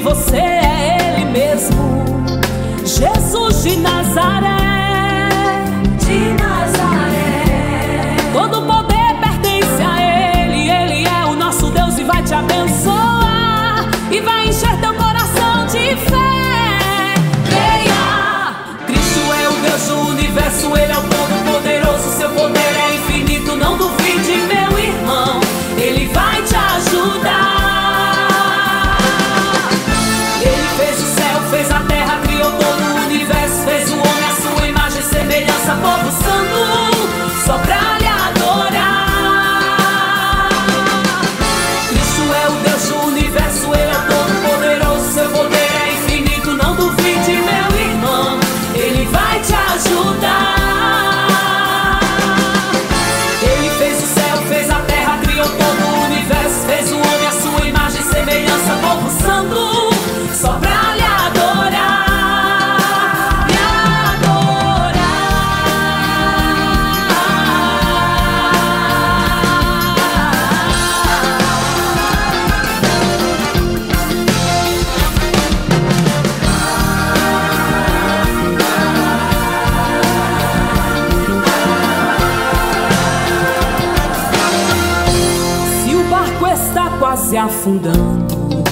você é Ele mesmo, Jesus de Nazaré. afundando,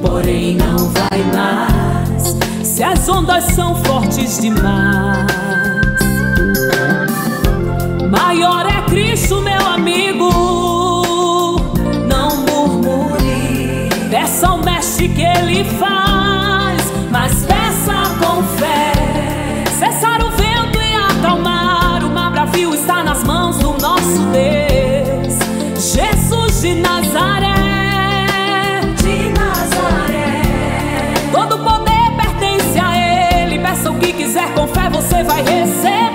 porém não vai mais. Se as ondas são fortes demais, maior é Cristo, meu amigo. Não murmure, peça ao mestre que ele faz. você vai receber.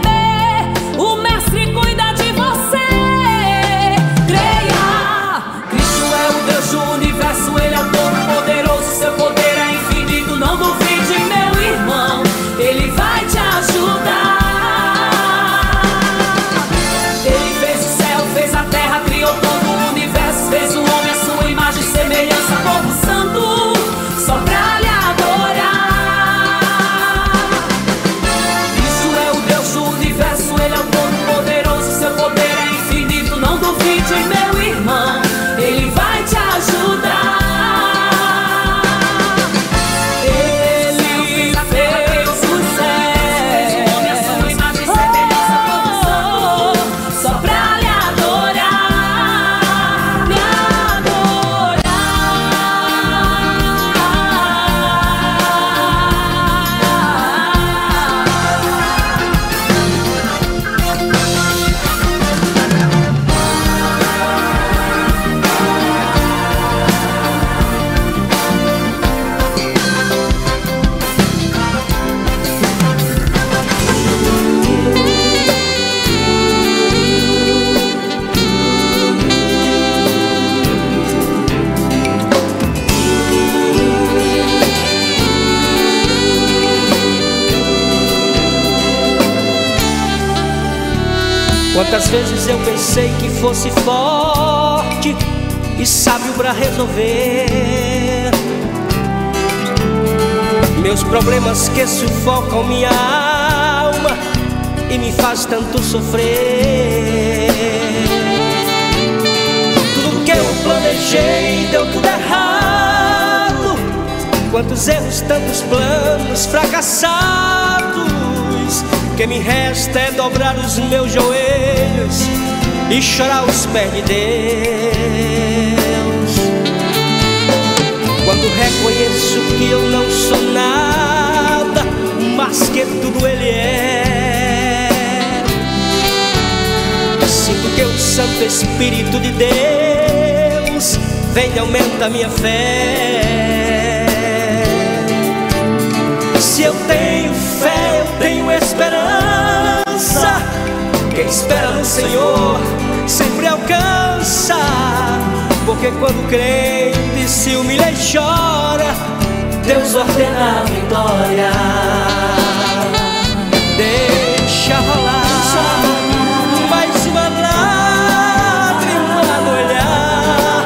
Quantas vezes eu pensei que fosse forte e sábio para resolver meus problemas que sufocam minha alma e me faz tanto sofrer. Tudo que eu planejei deu tudo errado. Quantos erros, tantos planos fracassar que me resta é dobrar os meus joelhos e chorar os pés de Deus. Quando reconheço que eu não sou nada, mas que tudo Ele é. Sinto que o Santo Espírito de Deus vem e aumenta a minha fé. Se eu tenho esperança. Quem espera no Senhor sempre alcança. Porque quando o crente se humilha e chora, Deus ordena a vitória. Deixa rolar. Mais uma lágrima no olhar,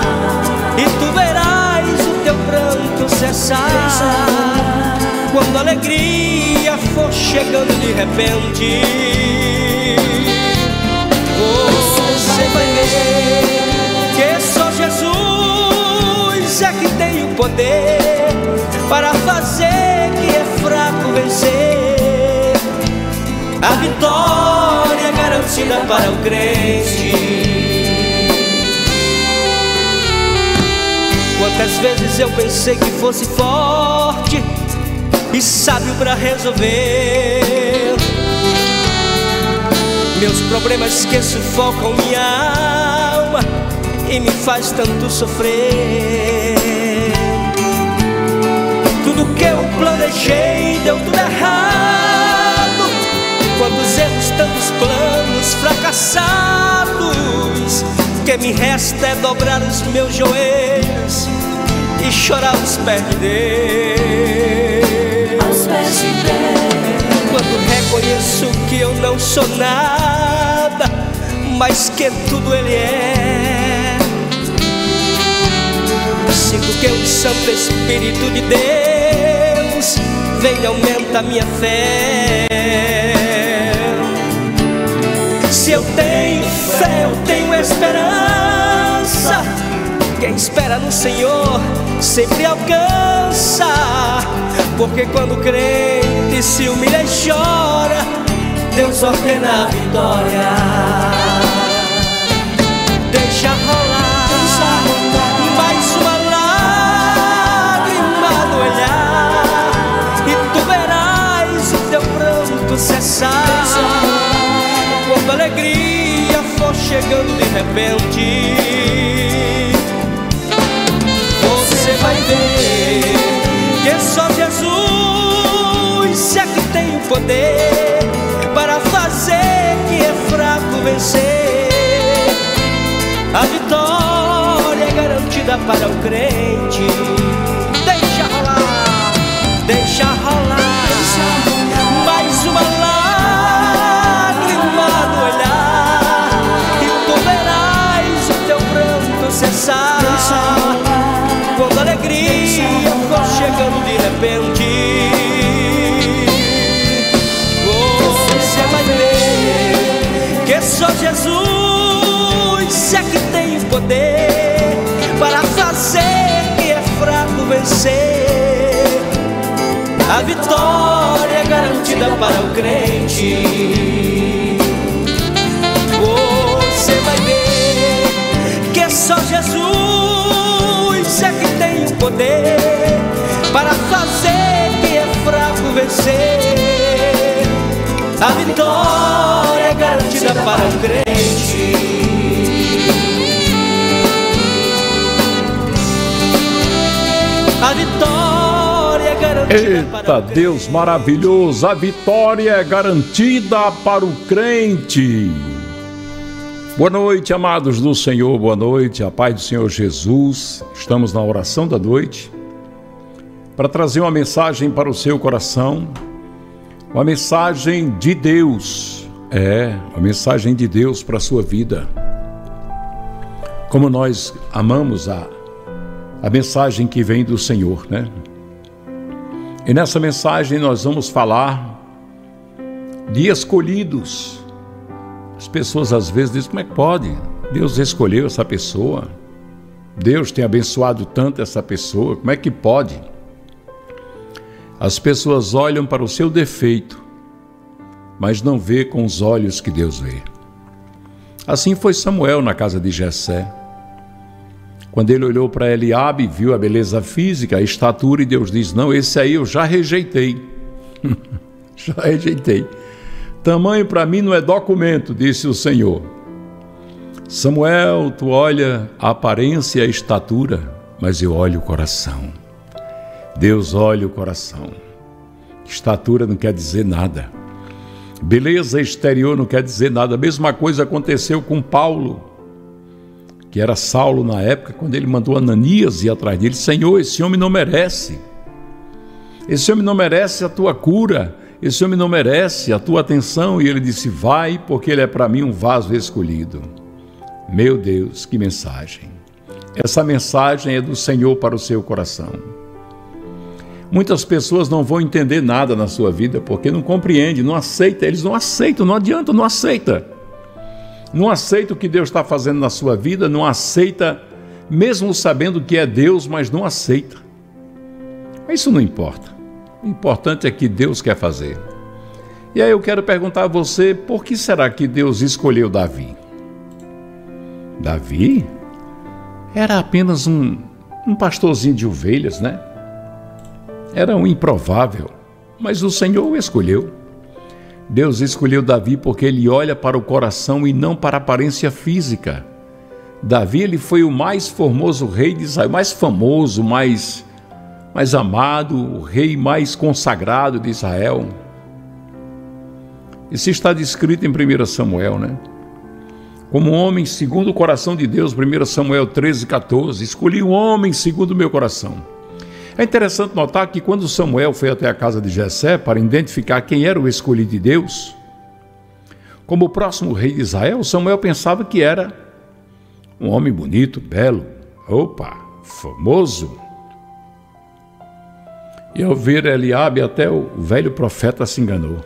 e tu verás o teu pranto cessar quando a alegria for chegando de repente, você vai ver que só Jesus é que tem o poder para fazer que é fraco vencer. A vitória é garantida para o crente. Quantas vezes eu pensei que fosse forte e sábio para resolver meus problemas que sufocam minha alma e me faz tanto sofrer. Tudo que eu planejei deu tudo errado. Quantos erros, tantos planos fracassados. Que me resta é dobrar os meus joelhos e chorar aos pés de Deus. Quando reconheço que eu não sou nada, mas que tudo Ele é. Sinto que o Santo Espírito de Deus vem e aumenta minha fé. Se eu tenho fé, eu tenho esperança. Quem espera no Senhor sempre alcança. Porque quando o crente se humilha e chora, Deus ordena a vitória. Deixa rolar mais uma lágrima no olhar, e tu verás o teu pranto cessar. Quando a alegria for chegando de repente, vai ver que só Jesus é que tem o poder para fazer que é fraco vencer. A vitória é garantida para o crente. A vitória é garantida para o crente. Você vai ver que é só Jesus é que tem o poder para fazer que é fraco vencer. A vitória é garantida para o crente. A vitória Eita. Deus maravilhoso, a vitória é garantida para o crente. Boa noite, amados do Senhor, boa noite, a paz do Senhor Jesus. Estamos na oração da noite para trazer uma mensagem para o seu coração, uma mensagem de Deus, é, uma mensagem de Deus para a sua vida. Como nós amamos a, a mensagem que vem do Senhor, né? E nessa mensagem nós vamos falar de escolhidos. As pessoas às vezes dizem: como é que pode? Deus escolheu essa pessoa. Deus tem abençoado tanto essa pessoa, como é que pode? As pessoas olham para o seu defeito, mas não vê com os olhos que Deus vê. Assim foi Samuel na casa de Jessé. Quando ele olhou para Eliabe, viu a beleza física, a estatura, e Deus diz: Não, esse aí eu já rejeitei. já rejeitei. Tamanho para mim não é documento, disse o Senhor. Samuel, tu olha a aparência e a estatura, mas eu olho o coração. Deus olha o coração. Estatura não quer dizer nada. Beleza exterior não quer dizer nada. A mesma coisa aconteceu com Paulo, que era Saulo na época, quando ele mandou Ananias ir atrás dele: Senhor, esse homem não merece. Esse homem não merece a tua cura. Esse homem não merece a tua atenção. E ele disse: Vai, porque ele é para mim um vaso escolhido. Meu Deus, que mensagem! Essa mensagem é do Senhor para o seu coração. Muitas pessoas não vão entender nada na sua vida porque não compreende, não aceita, eles não aceitam, não adianta, não aceita. Não aceita o que Deus está fazendo na sua vida, não aceita, mesmo sabendo que é Deus, mas não aceita. Isso não importa. O importante é que Deus quer fazer. E aí eu quero perguntar a você, por que será que Deus escolheu Davi? Davi era apenas um, um pastorzinho de ovelhas, né? Era um improvável, mas o Senhor o escolheu. Deus escolheu Davi porque ele olha para o coração e não para a aparência física. Davi ele foi o mais formoso rei de Israel, mais famoso, mais mais amado, o rei mais consagrado de Israel. Isso está descrito em 1 Samuel, né? Como homem segundo o coração de Deus, 1 Samuel 13, 14. Escolhi um homem segundo o meu coração. É interessante notar que quando Samuel foi até a casa de Jessé para identificar quem era o escolhido de Deus, como o próximo rei de Israel, Samuel pensava que era um homem bonito, belo, opa, famoso. E ao ver Eliabe, até o velho profeta se enganou.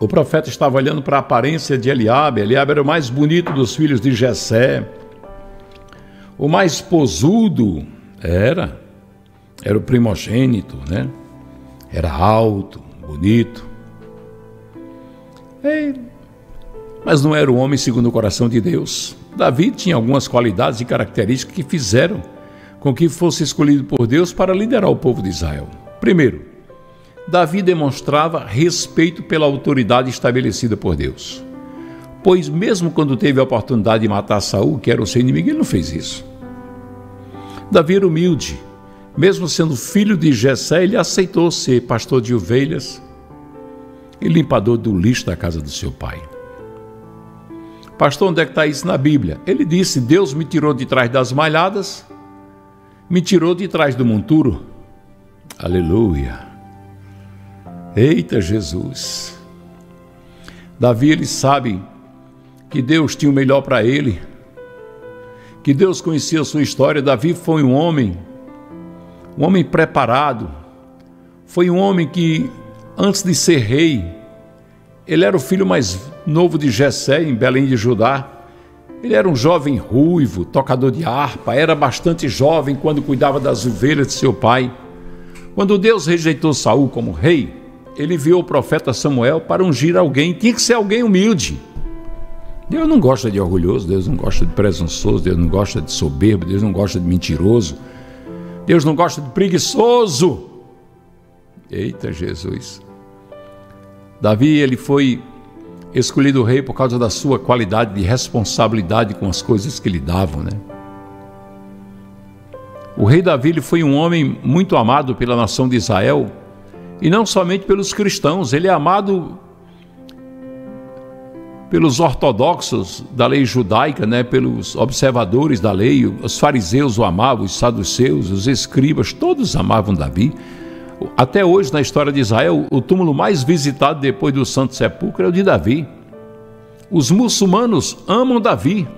O profeta estava olhando para a aparência de Eliabe. Eliabe era o mais bonito dos filhos de Jessé. O mais posudo era, era o primogênito, né? Era alto, bonito. Mas não era o homem segundo o coração de Deus. Davi tinha algumas qualidades e características que fizeram com que fosse escolhido por Deus para liderar o povo de Israel. Primeiro, Davi demonstrava respeito pela autoridade estabelecida por Deus. Pois mesmo quando teve a oportunidade de matar Saul, que era o seu inimigo, ele não fez isso. Davi era humilde. Mesmo sendo filho de Jessé, ele aceitou ser pastor de ovelhas e limpador do lixo da casa do seu pai. Pastor, onde é que está isso na Bíblia? Ele disse: Deus me tirou de trás das malhadas, me tirou de trás do monturo. Aleluia. Eita Jesus. Davi, ele sabe que Deus tinha o melhor para ele que Deus conhecia a sua história. Davi foi um homem, um homem preparado, foi um homem que, antes de ser rei, ele era o filho mais novo de Jessé, em Belém de Judá. Ele era um jovem ruivo, tocador de harpa, era bastante jovem quando cuidava das ovelhas de seu pai. Quando Deus rejeitou Saul como rei, ele enviou o profeta Samuel para ungir alguém, tinha que ser alguém humilde. Deus não gosta de orgulhoso, Deus não gosta de presunçoso, Deus não gosta de soberbo, Deus não gosta de mentiroso, Deus não gosta de preguiçoso. Eita Jesus. Davi, ele foi escolhido rei por causa da sua qualidade de responsabilidade com as coisas que lhe davam, né? O rei Davi ele foi um homem muito amado pela nação de Israel, e não somente pelos cristãos, ele é amado pelos ortodoxos da lei judaica, né, pelos observadores da lei, os fariseus o amavam, os saduceus, os escribas, todos amavam Davi. Até hoje, na história de Israel, o túmulo mais visitado depois do Santo Sepulcro é o de Davi. Os muçulmanos amam Davi.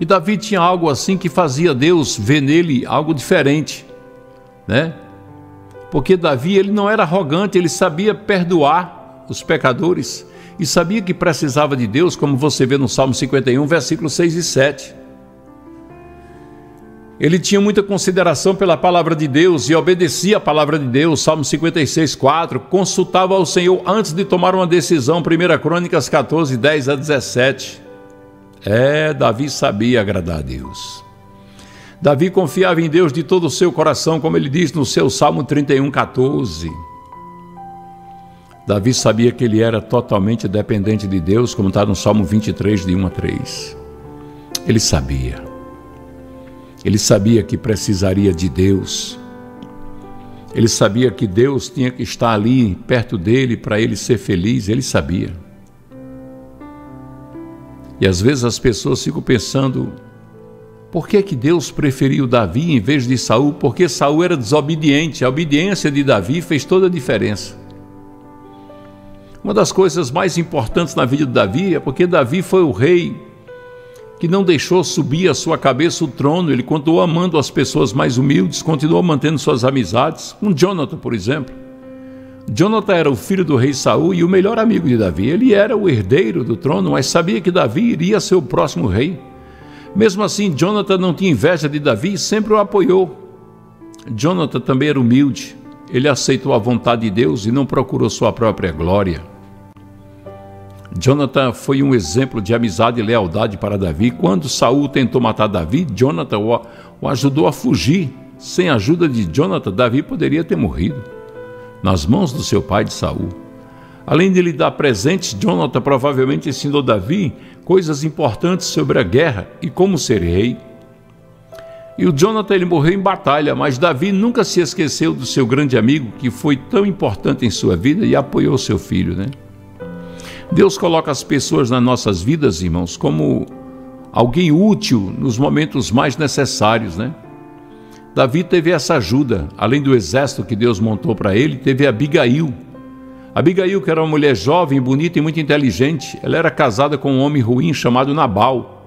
E Davi tinha algo assim que fazia Deus ver nele algo diferente, né? Porque Davi ele não era arrogante, ele sabia perdoar os pecadores, e sabia que precisava de Deus, como você vê no Salmo 51, versículos 6 e 7. Ele tinha muita consideração pela palavra de Deus e obedecia a palavra de Deus, Salmo 56, 4. Consultava ao Senhor antes de tomar uma decisão, 1 Crônicas 14, 10 a 17. É, Davi sabia agradar a Deus. Davi confiava em Deus de todo o seu coração, como ele diz no seu Salmo 31, 14. Davi sabia que ele era totalmente dependente de Deus, como está no Salmo 23, de 1 a 3. Ele sabia. Ele sabia que precisaria de Deus. Ele sabia que Deus tinha que estar ali perto dele para ele ser feliz, ele sabia. E às vezes as pessoas ficam pensando: por que, que Deus preferiu Davi em vez de Saul? Porque Saul era desobediente. A obediência de Davi fez toda a diferença. Uma das coisas mais importantes na vida de Davi é porque Davi foi o rei que não deixou subir a sua cabeça o trono, ele continuou amando as pessoas mais humildes, continuou mantendo suas amizades, com Jonathan, por exemplo. Jonathan era o filho do rei Saul e o melhor amigo de Davi. Ele era o herdeiro do trono, mas sabia que Davi iria ser o próximo rei. Mesmo assim, Jonathan não tinha inveja de Davi e sempre o apoiou. Jonathan também era humilde. Ele aceitou a vontade de Deus e não procurou sua própria glória. Jonathan foi um exemplo de amizade e lealdade para Davi. Quando Saul tentou matar Davi, Jonathan o, ajudou a fugir. Sem a ajuda de Jonathan, Davi poderia ter morrido nas mãos do seu pai de Saul. Além de lhe dar presentes, Jonathan provavelmente ensinou Davi coisas importantes sobre a guerra e como ser rei. E o Jonathan ele morreu em batalha, mas Davi nunca se esqueceu do seu grande amigo que foi tão importante em sua vida e apoiou seu filho, né? Deus coloca as pessoas nas nossas vidas, irmãos, como alguém útil nos momentos mais necessários, né? Davi teve essa ajuda, além do exército que Deus montou para ele, teve Abigail. Abigail, que era uma mulher jovem, bonita e muito inteligente, ela era casada com um homem ruim chamado Nabal.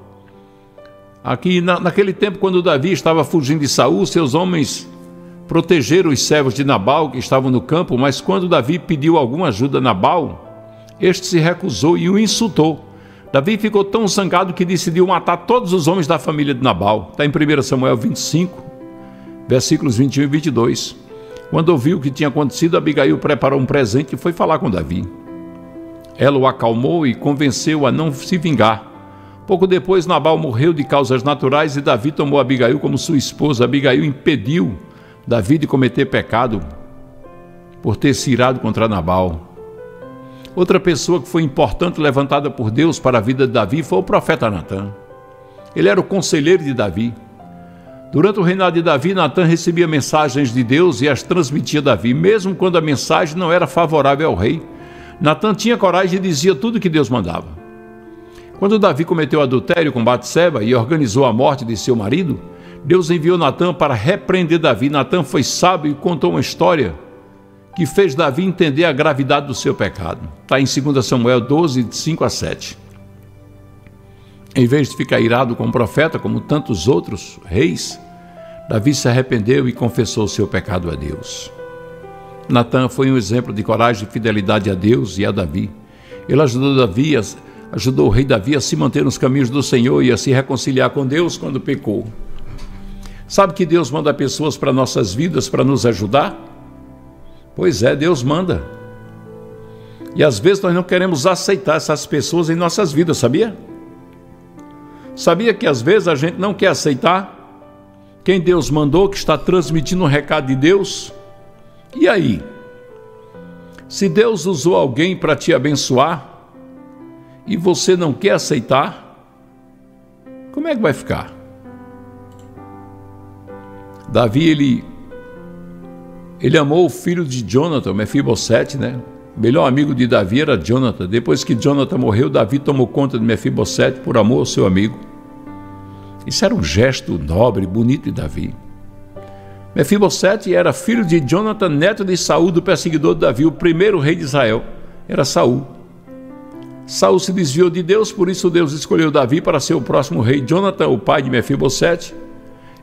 Aqui, na, naquele tempo, quando Davi estava fugindo de Saul, seus homens protegeram os servos de Nabal que estavam no campo, mas quando Davi pediu alguma ajuda a Nabal, este se recusou e o insultou. Davi ficou tão zangado que decidiu matar todos os homens da família de Nabal. Está em 1 Samuel 25, versículos 21 e 22. Quando ouviu o que tinha acontecido, Abigail preparou um presente e foi falar com Davi. Ela o acalmou e convenceu a não se vingar. Pouco depois, Nabal morreu de causas naturais e Davi tomou Abigail como sua esposa. Abigail impediu Davi de cometer pecado por ter se irado contra Nabal. Outra pessoa que foi importante levantada por Deus para a vida de Davi foi o profeta Natan. Ele era o conselheiro de Davi. Durante o reinado de Davi, Natan recebia mensagens de Deus e as transmitia a Davi, mesmo quando a mensagem não era favorável ao rei. Natan tinha coragem e dizia tudo que Deus mandava. Quando Davi cometeu adultério com Batseba e organizou a morte de seu marido, Deus enviou Natan para repreender Davi. Natan foi sábio e contou uma história que fez Davi entender a gravidade do seu pecado. Está em 2 Samuel 12, de 5 a 7. Em vez de ficar irado com o profeta, como tantos outros reis, Davi se arrependeu e confessou seu pecado a Deus. Natan foi um exemplo de coragem e fidelidade a Deus e a Davi. Ele ajudou Davi, ajudou o rei Davi a se manter nos caminhos do Senhor e a se reconciliar com Deus quando pecou. Sabe que Deus manda pessoas para nossas vidas para nos ajudar? Pois é, Deus manda. E às vezes nós não queremos aceitar essas pessoas em nossas vidas, sabia? Sabia que às vezes a gente não quer aceitar quem Deus mandou, que está transmitindo o um recado de Deus? E aí? Se Deus usou alguém para te abençoar e você não quer aceitar, como é que vai ficar? Davi, ele ele amou o filho de Jonathan, Mefibosete, né? O melhor amigo de Davi era Jonathan. Depois que Jonathan morreu, Davi tomou conta de Mefibosete por amor ao seu amigo. Isso era um gesto nobre, bonito de Davi. Mefibosete era filho de Jonathan, neto de Saul, do perseguidor de Davi, o primeiro rei de Israel. Era Saul. Saul se desviou de Deus, por isso Deus escolheu Davi para ser o próximo rei. Jonathan, o pai de Mefibosete,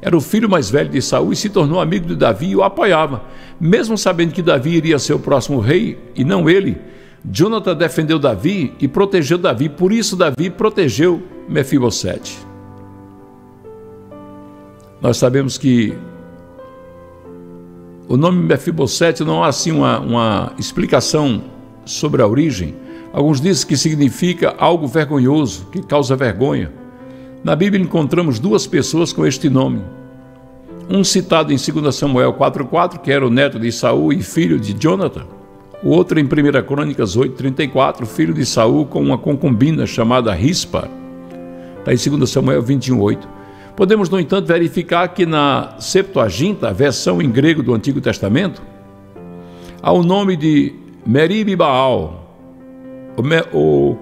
era o filho mais velho de Saul e se tornou amigo de Davi e o apoiava. Mesmo sabendo que Davi iria ser o próximo rei e não ele, Jonathan defendeu Davi e protegeu Davi. Por isso Davi protegeu Mefibosete. Nós sabemos que o nome Mefibosete não há assim uma, uma explicação sobre a origem. Alguns dizem que significa algo vergonhoso, que causa vergonha. Na Bíblia encontramos duas pessoas com este nome. Um citado em 2 Samuel 4,4, que era o neto de Saul e filho de Jonathan. O outro em 1 Crônicas 8,34, filho de Saul com uma concubina chamada Rispa. Está em 2 Samuel 21,8. Podemos, no entanto, verificar que na Septuaginta, a versão em grego do Antigo Testamento, ao nome de Merib Baal, o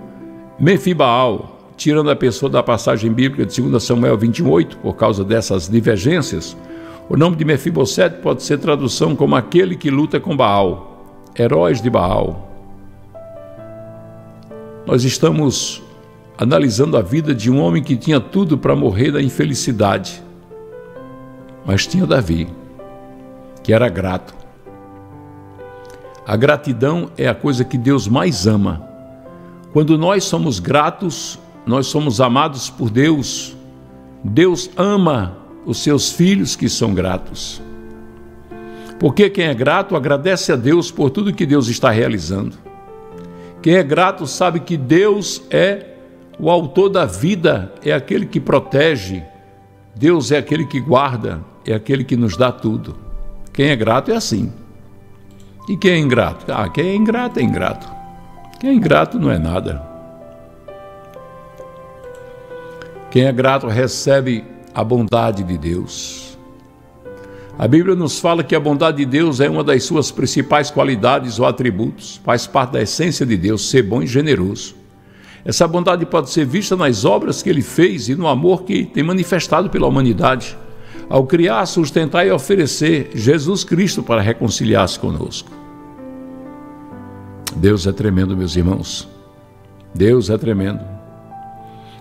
Mefibaal, tirando a pessoa da passagem bíblica de 2 Samuel 28, por causa dessas divergências, o nome de Mefibosete pode ser tradução como aquele que luta com Baal, heróis de Baal. Nós estamos analisando a vida de um homem que tinha tudo para morrer da infelicidade, mas tinha Davi, que era grato. A gratidão é a coisa que Deus mais ama. Quando nós somos gratos, nós somos amados por Deus. Deus ama os seus filhos que são gratos. Porque quem é grato agradece a Deus por tudo que Deus está realizando. Quem é grato sabe que Deus é o autor da vida, é aquele que protege, Deus é aquele que guarda, é aquele que nos dá tudo. Quem é grato é assim. E quem é ingrato? Ah, quem é ingrato é ingrato. Quem é ingrato não é nada. Quem é grato recebe a bondade de Deus. A Bíblia nos fala que a bondade de Deus é uma das suas principais qualidades ou atributos, faz parte da essência de Deus ser bom e generoso. Essa bondade pode ser vista nas obras que ele fez e no amor que tem manifestado pela humanidade, ao criar, sustentar e oferecer Jesus Cristo para reconciliar-se conosco. Deus é tremendo, meus irmãos. Deus é tremendo.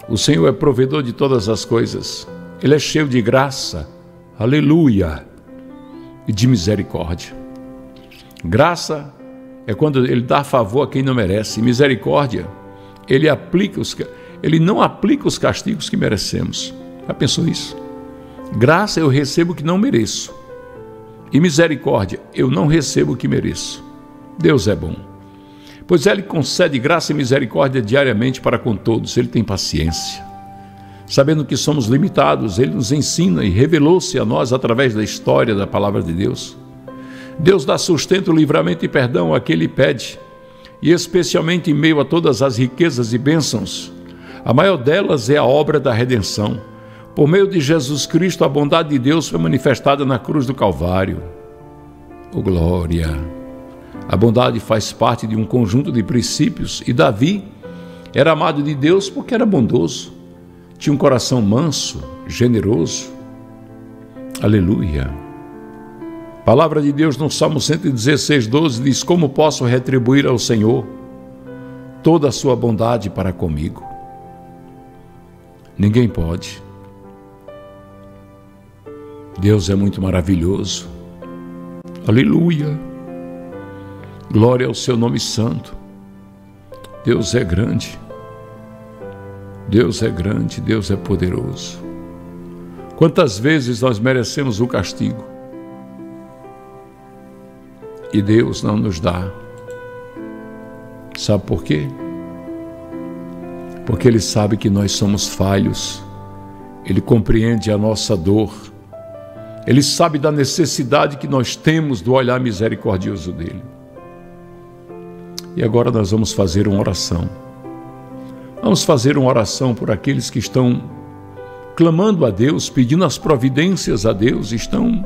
O Senhor é provedor de todas as coisas. Ele é cheio de graça, aleluia, e de misericórdia. Graça é quando ele dá favor a quem não merece. Misericórdia, ele aplica os ele não aplica os castigos que merecemos. Já pensou isso? Graça eu recebo o que não mereço. E misericórdia, eu não recebo o que mereço. Deus é bom pois Ele concede graça e misericórdia diariamente para com todos, Ele tem paciência. Sabendo que somos limitados, Ele nos ensina e revelou-se a nós através da história da palavra de Deus. Deus dá sustento, livramento e perdão a quem Ele pede, e especialmente em meio a todas as riquezas e bênçãos. A maior delas é a obra da redenção. Por meio de Jesus Cristo, a bondade de Deus foi manifestada na cruz do Calvário. Oh, glória! A bondade faz parte de um conjunto de princípios e Davi era amado de Deus porque era bondoso, tinha um coração manso, generoso. Aleluia. Palavra de Deus no Salmo 116, 12 diz: Como posso retribuir ao Senhor toda a sua bondade para comigo? Ninguém pode. Deus é muito maravilhoso. Aleluia. Glória ao seu nome santo. Deus é grande. Deus é grande, Deus é poderoso. Quantas vezes nós merecemos o castigo e Deus não nos dá? Sabe por quê? Porque Ele sabe que nós somos falhos, Ele compreende a nossa dor, Ele sabe da necessidade que nós temos do olhar misericordioso dEle. E agora nós vamos fazer uma oração. Vamos fazer uma oração por aqueles que estão clamando a Deus, pedindo as providências a Deus, estão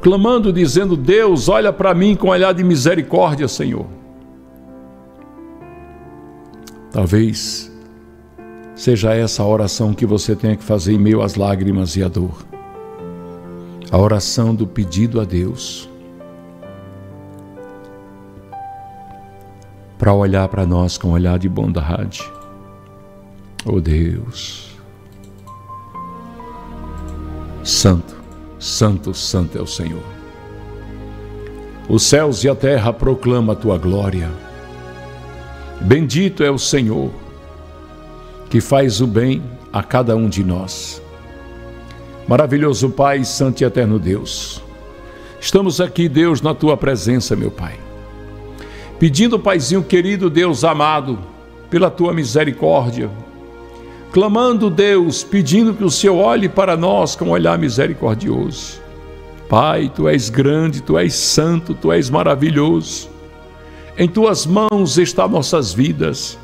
clamando, dizendo: Deus, olha para mim com olhar de misericórdia, Senhor. Talvez seja essa a oração que você tenha que fazer em meio às lágrimas e à dor. A oração do pedido a Deus. Para olhar para nós com um olhar de bondade. Oh Deus, Santo, Santo, Santo é o Senhor. Os céus e a terra proclamam a tua glória. Bendito é o Senhor, que faz o bem a cada um de nós. Maravilhoso Pai, Santo e Eterno Deus, estamos aqui, Deus, na tua presença, meu Pai pedindo, Paizinho querido, Deus amado, pela tua misericórdia, clamando, Deus, pedindo que o Senhor olhe para nós com um olhar misericordioso. Pai, tu és grande, tu és santo, tu és maravilhoso. Em tuas mãos estão nossas vidas.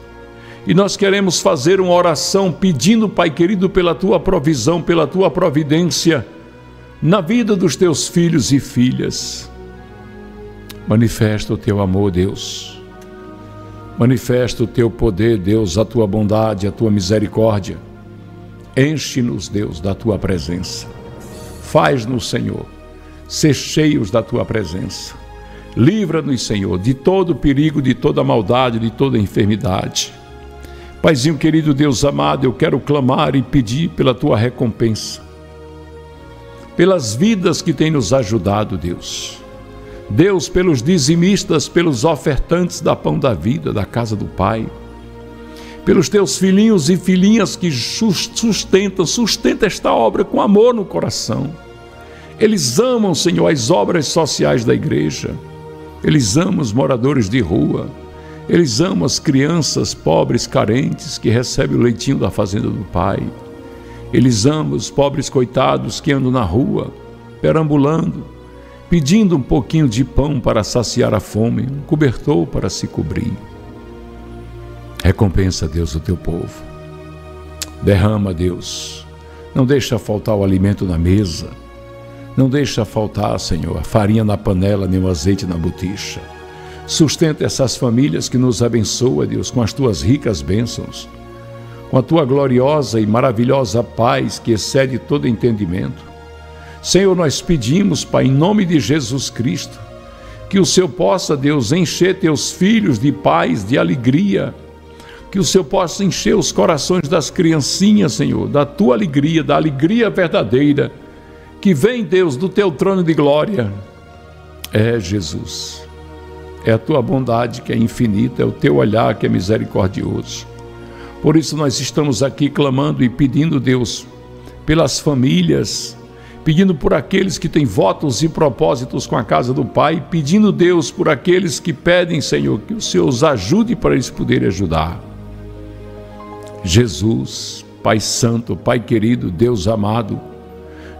E nós queremos fazer uma oração pedindo, Pai querido, pela tua provisão, pela tua providência na vida dos teus filhos e filhas. Manifesta o teu amor, Deus. Manifesta o teu poder, Deus, a tua bondade, a tua misericórdia. Enche-nos, Deus, da tua presença. Faz-nos, Senhor, ser cheios da tua presença. Livra-nos, Senhor, de todo perigo, de toda maldade, de toda enfermidade. Paizinho querido Deus amado, eu quero clamar e pedir pela tua recompensa, pelas vidas que têm nos ajudado, Deus. Deus, pelos dizimistas, pelos ofertantes da pão da vida, da casa do Pai, pelos teus filhinhos e filhinhas que sustentam, sustenta esta obra com amor no coração. Eles amam, Senhor, as obras sociais da igreja. Eles amam os moradores de rua. Eles amam as crianças pobres, carentes, que recebem o leitinho da fazenda do Pai. Eles amam os pobres coitados que andam na rua, perambulando, pedindo um pouquinho de pão para saciar a fome, um cobertor para se cobrir. Recompensa, Deus, o teu povo. Derrama, Deus. Não deixa faltar o alimento na mesa. Não deixa faltar, Senhor, a farinha na panela, nem o azeite na botija. Sustenta essas famílias que nos abençoa, Deus, com as tuas ricas bênçãos, com a tua gloriosa e maravilhosa paz que excede todo entendimento. Senhor, nós pedimos, Pai, em nome de Jesus Cristo, que o Senhor possa, Deus, encher teus filhos de paz, de alegria, que o Senhor possa encher os corações das criancinhas, Senhor, da tua alegria, da alegria verdadeira, que vem, Deus, do teu trono de glória. É Jesus, é a tua bondade que é infinita, é o teu olhar que é misericordioso. Por isso nós estamos aqui clamando e pedindo, Deus, pelas famílias, pedindo por aqueles que têm votos e propósitos com a casa do Pai, pedindo Deus por aqueles que pedem, Senhor, que o Senhor os ajude para eles poderem ajudar. Jesus, Pai Santo, Pai querido, Deus amado,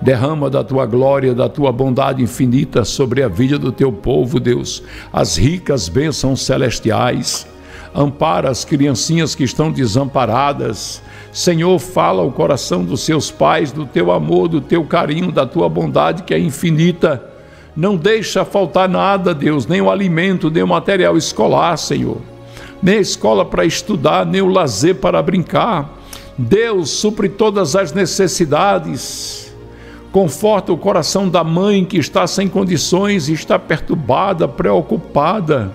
derrama da tua glória, da tua bondade infinita sobre a vida do teu povo, Deus, as ricas bênçãos celestiais. Ampara as criancinhas que estão desamparadas, Senhor, fala ao coração dos seus pais do teu amor, do teu carinho, da tua bondade que é infinita. Não deixa faltar nada, Deus, nem o alimento, nem o material escolar, Senhor. Nem a escola para estudar, nem o lazer para brincar. Deus supre todas as necessidades. Conforta o coração da mãe que está sem condições está perturbada, preocupada.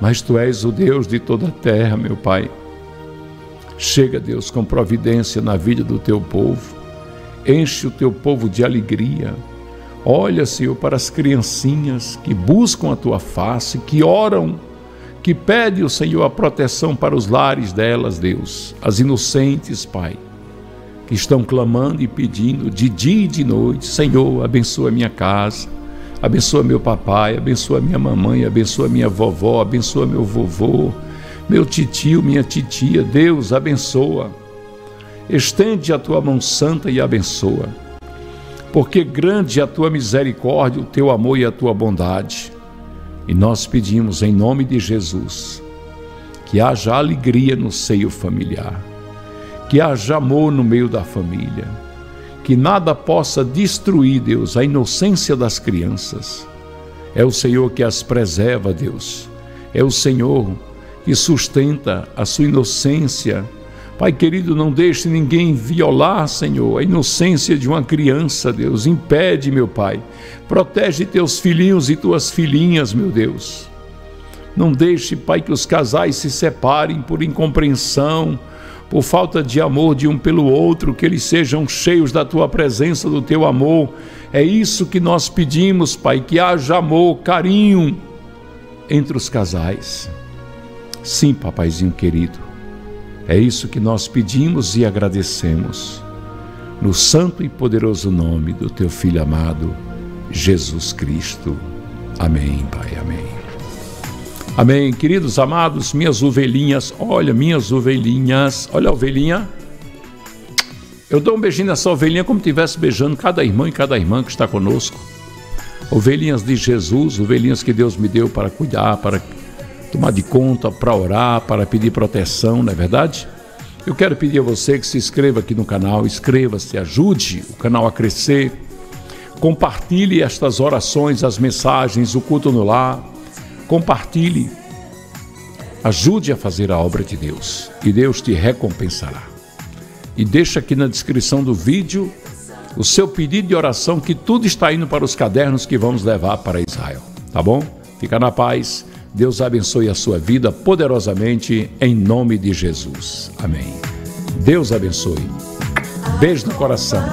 Mas tu és o Deus de toda a terra, meu Pai. Chega, Deus, com providência na vida do teu povo. Enche o teu povo de alegria. Olha, Senhor, para as criancinhas que buscam a tua face, que oram, que pedem o Senhor a proteção para os lares delas, Deus. As inocentes, Pai, que estão clamando e pedindo de dia e de noite: Senhor, abençoa minha casa, abençoa meu papai, abençoa minha mamãe, abençoa minha vovó, abençoa meu vovô meu titio, minha titia, Deus abençoa. Estende a tua mão santa e abençoa. Porque grande é a tua misericórdia, o teu amor e a tua bondade. E nós pedimos em nome de Jesus que haja alegria no seio familiar, que haja amor no meio da família, que nada possa destruir, Deus, a inocência das crianças. É o Senhor que as preserva, Deus. É o Senhor que sustenta a sua inocência. Pai querido, não deixe ninguém violar, Senhor, a inocência de uma criança, Deus. Impede, meu Pai. Protege teus filhinhos e tuas filhinhas, meu Deus. Não deixe, Pai, que os casais se separem por incompreensão, por falta de amor de um pelo outro, que eles sejam cheios da tua presença, do teu amor. É isso que nós pedimos, Pai, que haja amor, carinho entre os casais. Sim, papaizinho querido, é isso que nós pedimos e agradecemos. No santo e poderoso nome do teu Filho amado, Jesus Cristo. Amém, Pai, amém. Amém, queridos amados, minhas ovelhinhas, olha, minhas ovelhinhas, olha a ovelhinha. Eu dou um beijinho nessa ovelhinha como se estivesse beijando cada irmão e cada irmã que está conosco. Ovelhinhas de Jesus, ovelhinhas que Deus me deu para cuidar, para tomar de conta, para orar, para pedir proteção, não é verdade? Eu quero pedir a você que se inscreva aqui no canal, inscreva-se, ajude o canal a crescer. Compartilhe estas orações, as mensagens, o culto no lar. Compartilhe. Ajude a fazer a obra de Deus e Deus te recompensará. E deixa aqui na descrição do vídeo o seu pedido de oração, que tudo está indo para os cadernos que vamos levar para Israel. Tá bom? Fica na paz. Deus abençoe a sua vida poderosamente, em nome de Jesus. Amém. Deus abençoe. Beijo no coração.